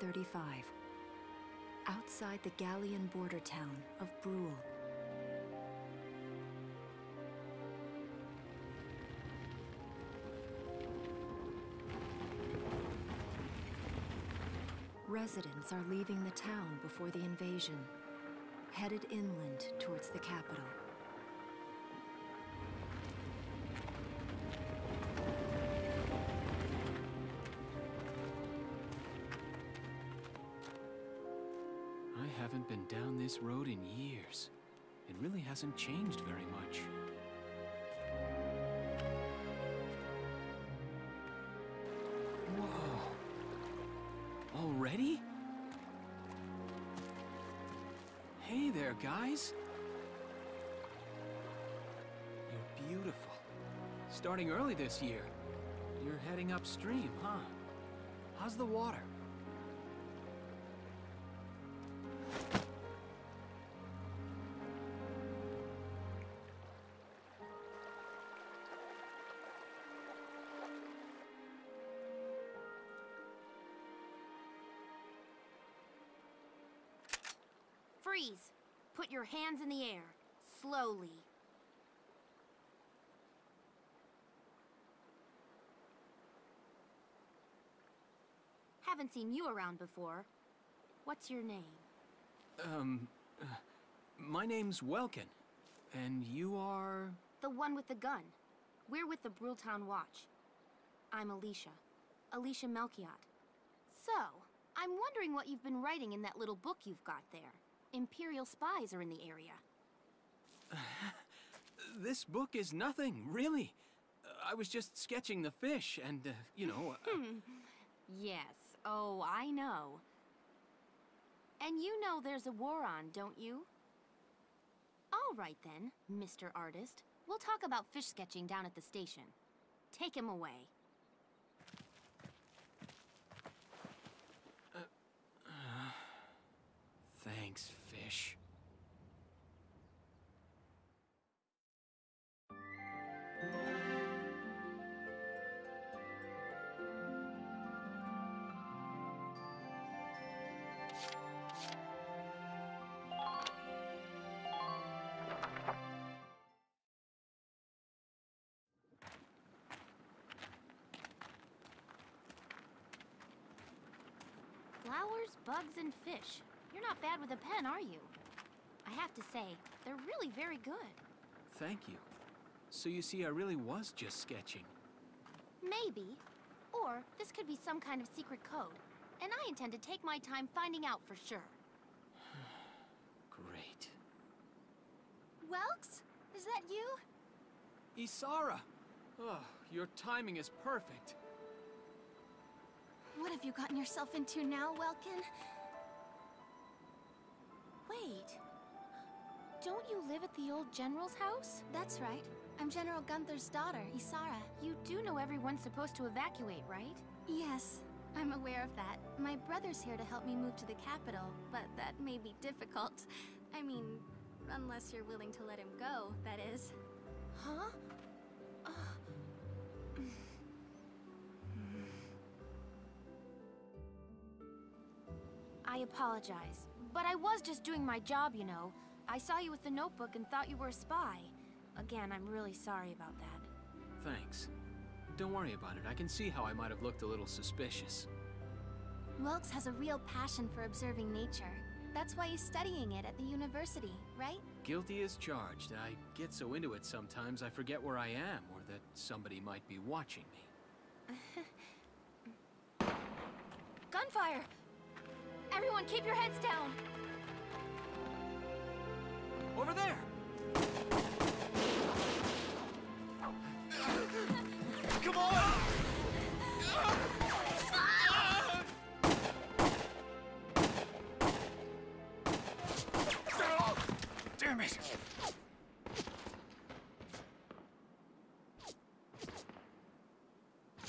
1935, outside the Gallian border town of Bruhl. Residents are leaving the town before the invasion, headed inland towards the capital. This road in years. It really hasn't changed very much. Whoa. Already? Hey there, guys. You're beautiful. Starting early this year. You're heading upstream, huh? How's the water? Freeze! Put your hands in the air. Slowly. Haven't seen you around before. What's your name? Um, uh, my name's Welkin. And you are? The one with the gun. We're with the Bruhl Town Watch. I'm Alicia. Alicia Melchiott. So, I'm wondering what you've been writing in that little book you've got there. Imperial spies are in the area. This book is nothing, really. Uh, I was just sketching the fish, and, uh, you know. uh, Yes, oh, I know. And you know there's a war on, don't you? All right then, Mr. Artist. We'll talk about fish sketching down at the station. Take him away. Thanks, fish. Flowers, bugs, and fish. You're not bad with a pen, are you? I have to say, they're really very good. Thank you. So you see, I really was just sketching. Maybe. Or this could be some kind of secret code. And I intend to take my time finding out for sure. Great. Welks? Is that you? Isara! Oh, your timing is perfect. What have you gotten yourself into now, Welkin? Wait. Don't you live at the old general's house? That's right. I'm General Gunther's daughter, Isara. You do know everyone's supposed to evacuate, right? Yes, I'm aware of that. My brother's here to help me move to the capital, but that may be difficult. I mean, unless you're willing to let him go, that is. Huh? I apologize, but I was just doing my job, you know. I saw you with the notebook and thought you were a spy. Again, I'm really sorry about that. Thanks. Don't worry about it. I can see how I might have looked a little suspicious. Welks has a real passion for observing nature. That's why he's studying it at the university, right? Guilty as charged. I get so into it sometimes I forget where I am or that somebody might be watching me. Gunfire! Everyone, keep your heads down! Over there! Come on! Damn it!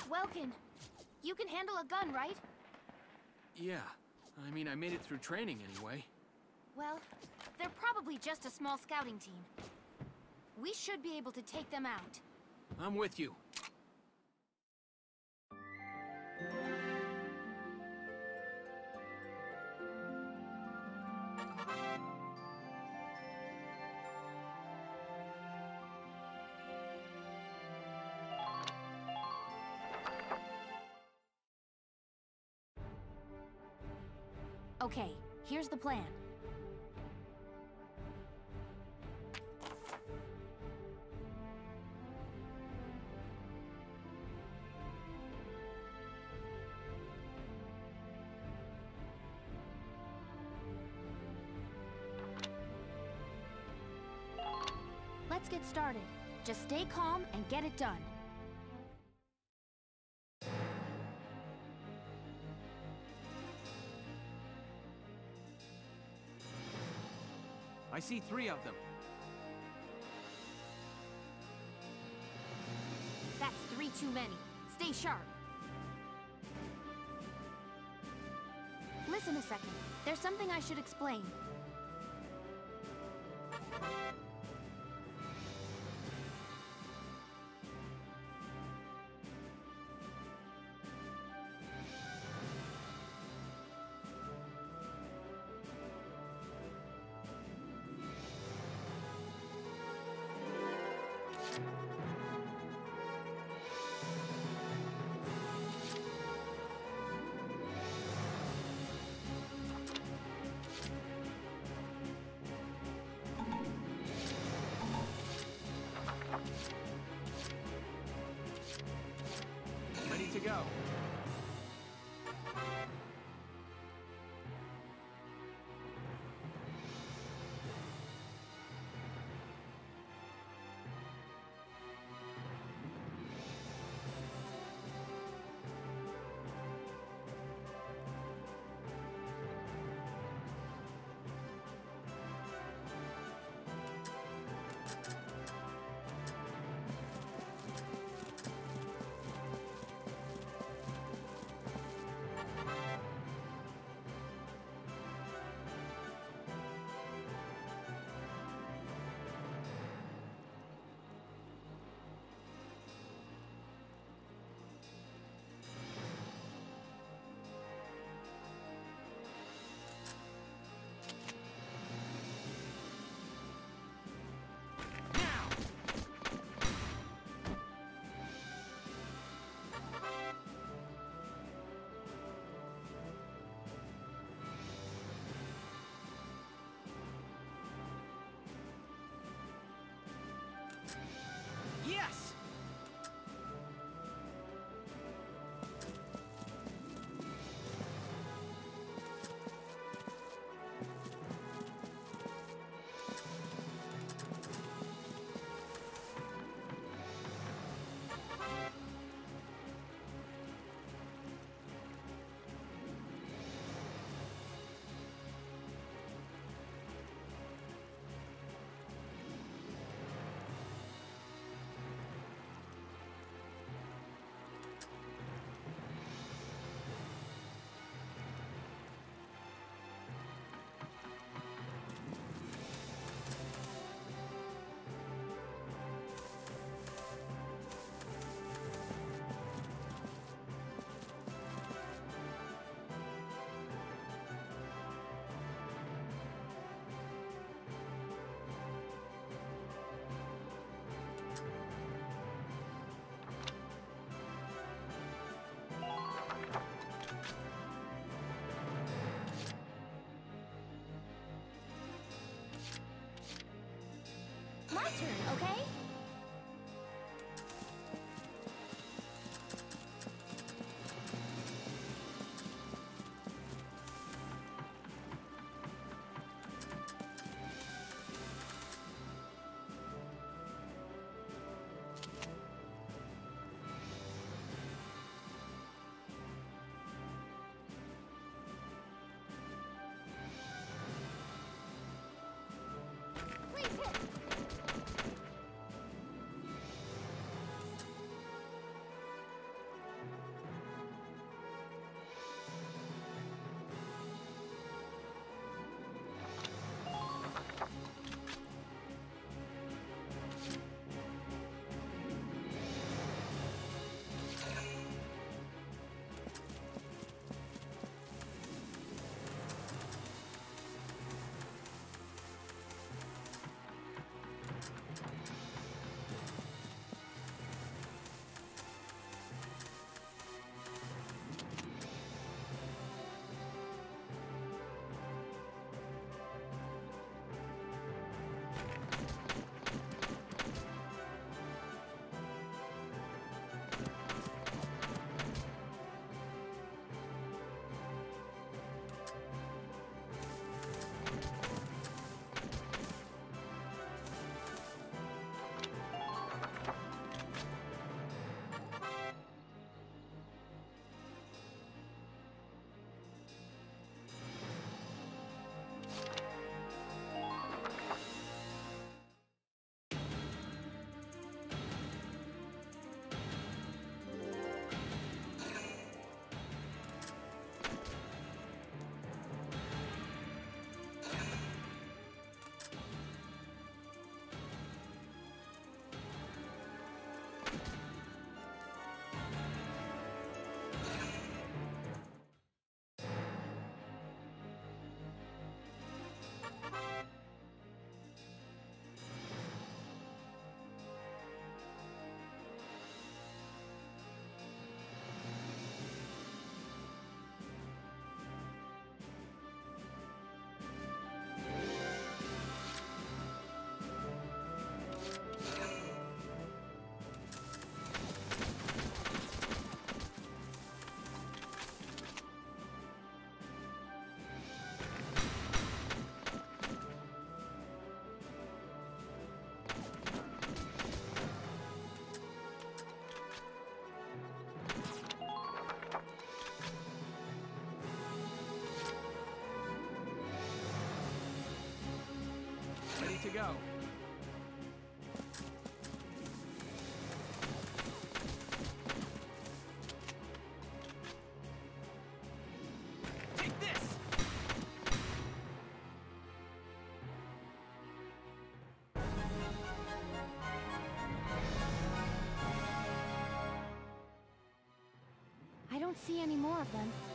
Welkin, you can handle a gun, right? Yeah. I mean, I made it through training anyway. Well, they're probably just a small scouting team. We should be able to take them out. I'm with you. Okay, here's the plan. Let's get started. Just stay calm and get it done. I see three of them. That's three too many. Stay sharp. Listen a second. There's something I should explain. Go. My turn, okay? Please hit! Go. Take this! I don't see any more of them.